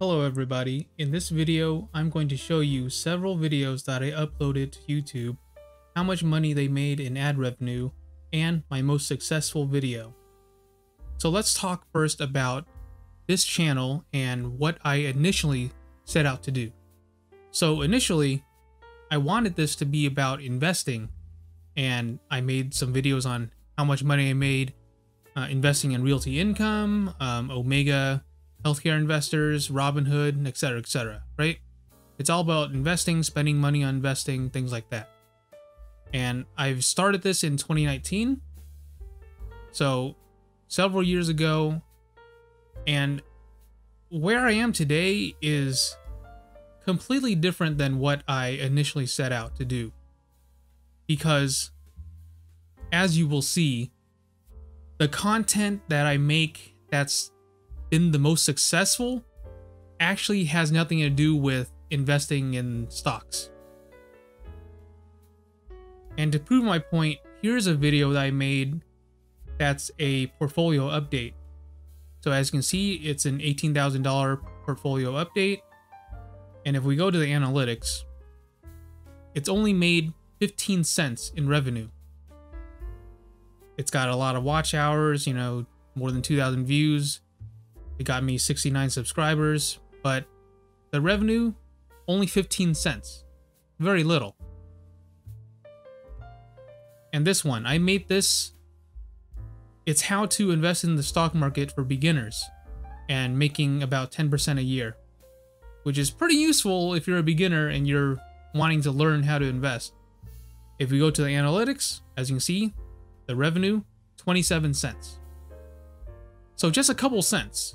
Hello everybody, in this video I'm going to show you several videos that I uploaded to YouTube, how much money they made in ad revenue, and my most successful video. So let's talk first about this channel and what I initially set out to do. So initially, I wanted this to be about investing and I made some videos on how much money I made uh, investing in realty income, um, Omega, healthcare investors, Robinhood, etc., etc. Right? It's all about investing, spending money on investing, things like that. And I've started this in 2019, so several years ago, and where I am today is completely different than what I initially set out to do. Because, as you will see, the content that I make that's been the most successful actually has nothing to do with investing in stocks. And to prove my point, here's a video that I made that's a portfolio update. So as you can see, it's an $18,000 portfolio update. And if we go to the analytics, it's only made 15 cents in revenue. It's got a lot of watch hours, you know, more than 2,000 views. It got me 69 subscribers, but the revenue, only 15 cents. Very little. And this one, I made this. It's how to invest in the stock market for beginners and making about 10% a year, which is pretty useful if you're a beginner and you're wanting to learn how to invest. If we go to the analytics, as you can see, the revenue, 27 cents. So just a couple cents.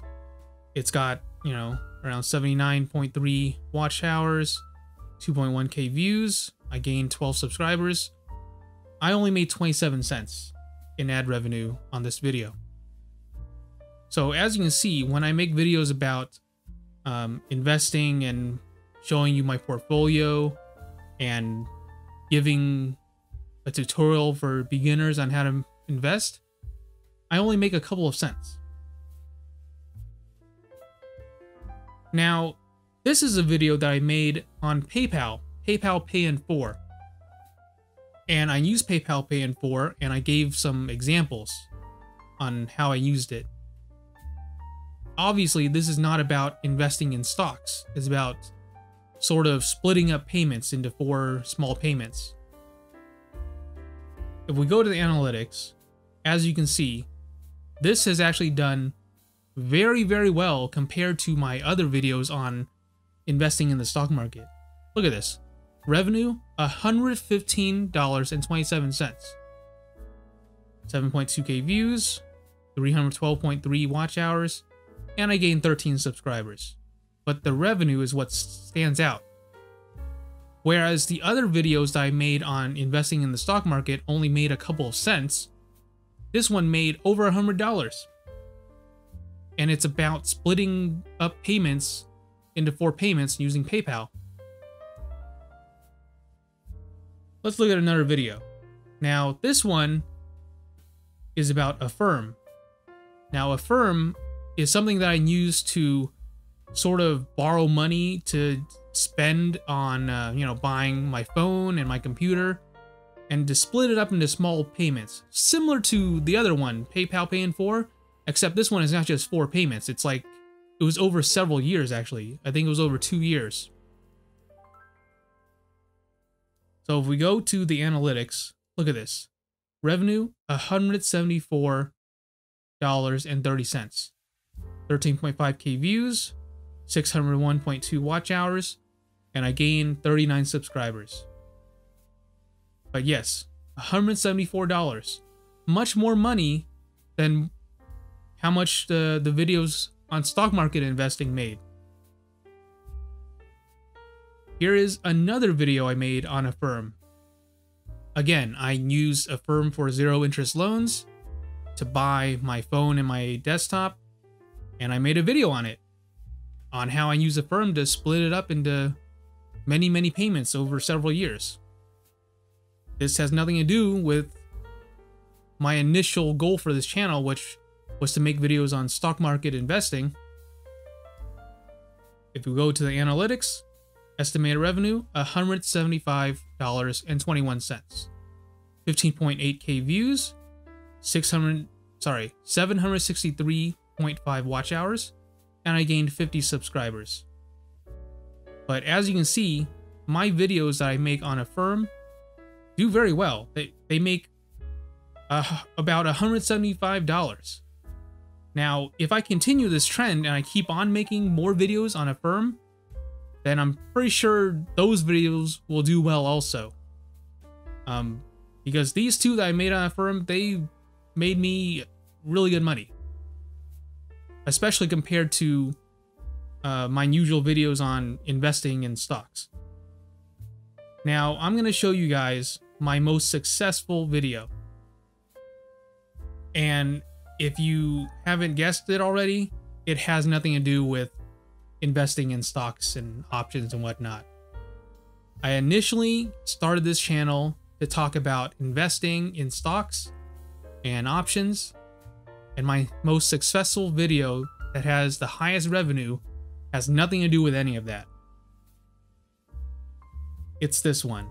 It's got, you know, around 79.3 watch hours, 2.1k views. I gained 12 subscribers. I only made 27 cents in ad revenue on this video. So as you can see, when I make videos about um, investing and showing you my portfolio and giving a tutorial for beginners on how to invest, I only make a couple of cents. Now, this is a video that I made on PayPal, PayPal Pay in 4. And I used PayPal Pay in 4 and I gave some examples on how I used it. Obviously, this is not about investing in stocks. It's about sort of splitting up payments into four small payments. If we go to the analytics, as you can see, this has actually done very, very well compared to my other videos on investing in the stock market. Look at this. Revenue, $115.27. 7.2k views, 312.3 watch hours, and I gained 13 subscribers. But the revenue is what stands out. Whereas the other videos that I made on investing in the stock market only made a couple of cents, this one made over a $100. And it's about splitting up payments into four payments using PayPal. Let's look at another video. Now, this one is about Affirm. Now, Affirm is something that I use to sort of borrow money to spend on uh, you know buying my phone and my computer and to split it up into small payments similar to the other one paypal pay in four except this one is not just four payments. It's like it was over several years actually. I think it was over two years. So if we go to the analytics look at this. Revenue $174.30 13.5k views 601.2 watch hours, and I gained 39 subscribers. But yes, $174. Much more money than how much the, the videos on stock market investing made. Here is another video I made on Affirm. Again, I use Affirm for zero interest loans to buy my phone and my desktop, and I made a video on it on how I use Affirm to split it up into many, many payments over several years. This has nothing to do with my initial goal for this channel, which was to make videos on stock market investing. if we go to the analytics, estimated revenue $175.21. 15.8k views, 600 sorry, 763.5 watch hours, and I gained 50 subscribers. But as you can see, my videos that I make on Affirm do very well. They, they make uh, about $175. Now, if I continue this trend and I keep on making more videos on Affirm, then I'm pretty sure those videos will do well also. Um, because these two that I made on Affirm, they made me really good money. Especially compared to uh, my usual videos on investing in stocks. Now, I'm going to show you guys my most successful video. And if you haven't guessed it already, it has nothing to do with investing in stocks and options and whatnot. I initially started this channel to talk about investing in stocks and options, and my most successful video that has the highest revenue has nothing to do with any of that. It's this one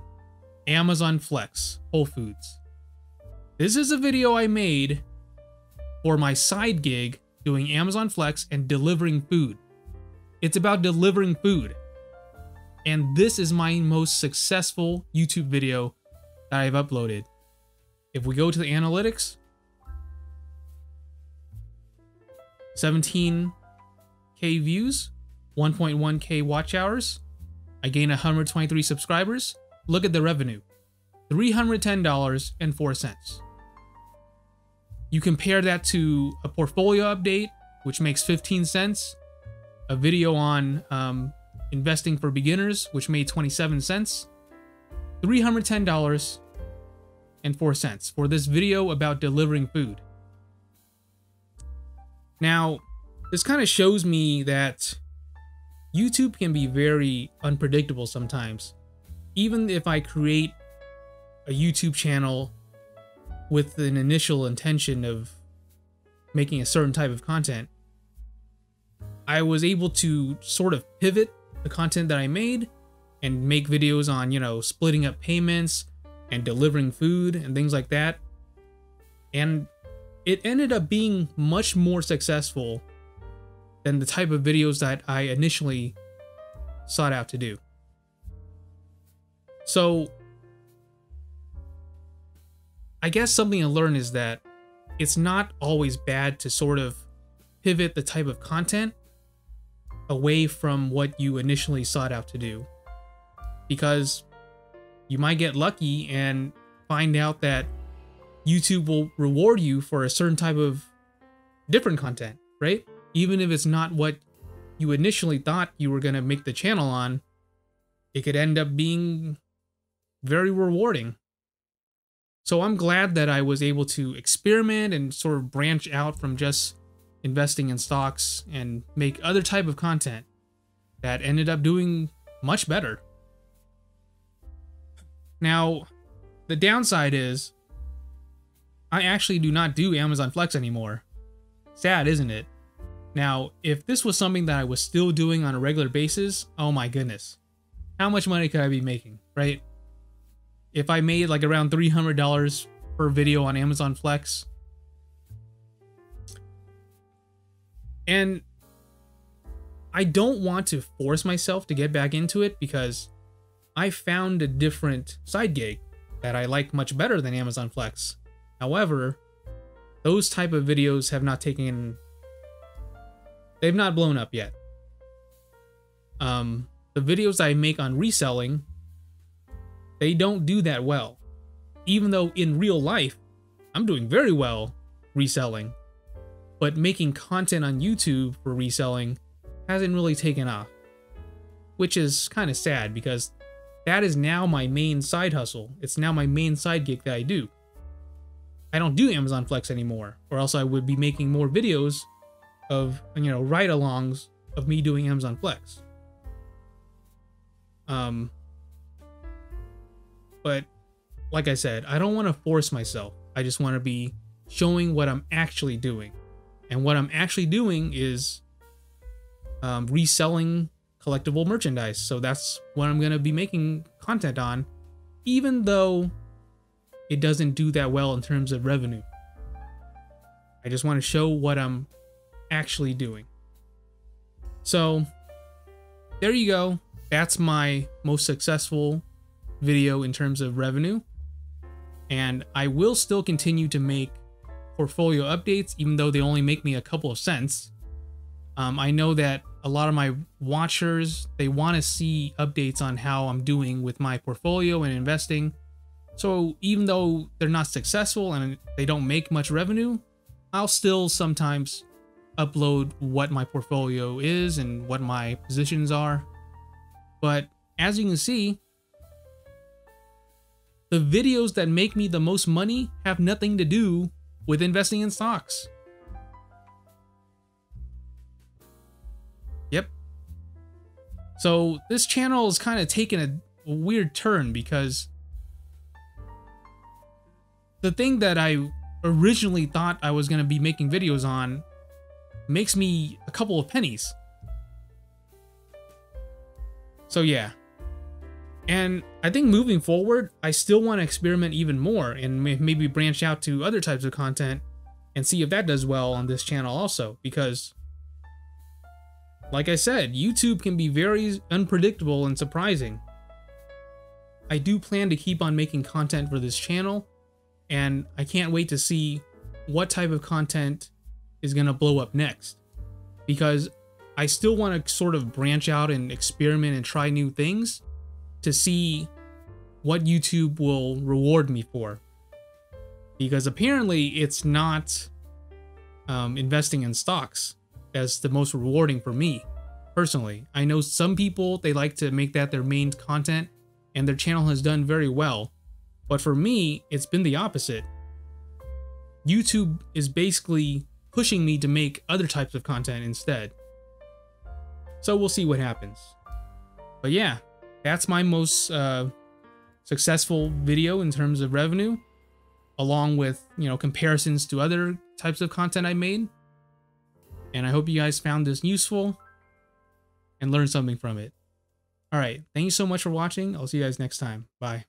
Amazon Flex Whole Foods. This is a video I made for my side gig doing Amazon Flex and delivering food. It's about delivering food. And this is my most successful YouTube video that I've uploaded. If we go to the analytics, 17k views, 1.1k watch hours, I gain 123 subscribers. Look at the revenue, $310.04. You compare that to a portfolio update, which makes 15 cents, a video on um, investing for beginners, which made 27 cents, $310.04 for this video about delivering food. Now, this kind of shows me that YouTube can be very unpredictable sometimes. Even if I create a YouTube channel with an initial intention of making a certain type of content, I was able to sort of pivot the content that I made and make videos on, you know, splitting up payments and delivering food and things like that. And it ended up being much more successful than the type of videos that I initially sought out to do. So, I guess something to learn is that it's not always bad to sort of pivot the type of content away from what you initially sought out to do. Because you might get lucky and find out that YouTube will reward you for a certain type of different content, right? Even if it's not what you initially thought you were going to make the channel on, it could end up being very rewarding. So I'm glad that I was able to experiment and sort of branch out from just investing in stocks and make other type of content that ended up doing much better. Now, the downside is I actually do not do Amazon Flex anymore. Sad, isn't it? Now, if this was something that I was still doing on a regular basis, oh my goodness. How much money could I be making, right? If I made like around $300 per video on Amazon Flex. And I don't want to force myself to get back into it because I found a different side gig that I like much better than Amazon Flex. However, those type of videos have not taken they've not blown up yet. Um the videos I make on reselling they don't do that well. Even though in real life, I'm doing very well reselling, but making content on YouTube for reselling hasn't really taken off. Which is kind of sad because that is now my main side hustle. It's now my main side gig that I do. I don't do Amazon Flex anymore, or else I would be making more videos of, you know, ride-alongs of me doing Amazon Flex. Um, but like I said, I don't want to force myself. I just want to be showing what I'm actually doing. And what I'm actually doing is um, reselling collectible merchandise. So that's what I'm going to be making content on, even though it doesn't do that well in terms of revenue. I just want to show what I'm actually doing. So there you go. That's my most successful video in terms of revenue. And I will still continue to make portfolio updates, even though they only make me a couple of cents. Um, I know that a lot of my watchers, they want to see updates on how I'm doing with my portfolio and investing. So even though they're not successful and they don't make much revenue, I'll still sometimes upload what my portfolio is and what my positions are. But as you can see, the videos that make me the most money have nothing to do with investing in stocks. Yep. So this channel is kind of taking a weird turn because the thing that I originally thought I was going to be making videos on makes me a couple of pennies. So yeah. And I think moving forward, I still want to experiment even more and maybe branch out to other types of content and see if that does well on this channel also because like I said, YouTube can be very unpredictable and surprising. I do plan to keep on making content for this channel and I can't wait to see what type of content is going to blow up next. Because I still want to sort of branch out and experiment and try new things to see what YouTube will reward me for. Because apparently it's not um, investing in stocks as the most rewarding for me personally. I know some people, they like to make that their main content and their channel has done very well. But for me, it's been the opposite. YouTube is basically pushing me to make other types of content instead. So we'll see what happens. But yeah, that's my most uh, successful video in terms of revenue, along with, you know, comparisons to other types of content I made. And I hope you guys found this useful and learned something from it. All right, thank you so much for watching. I'll see you guys next time. Bye.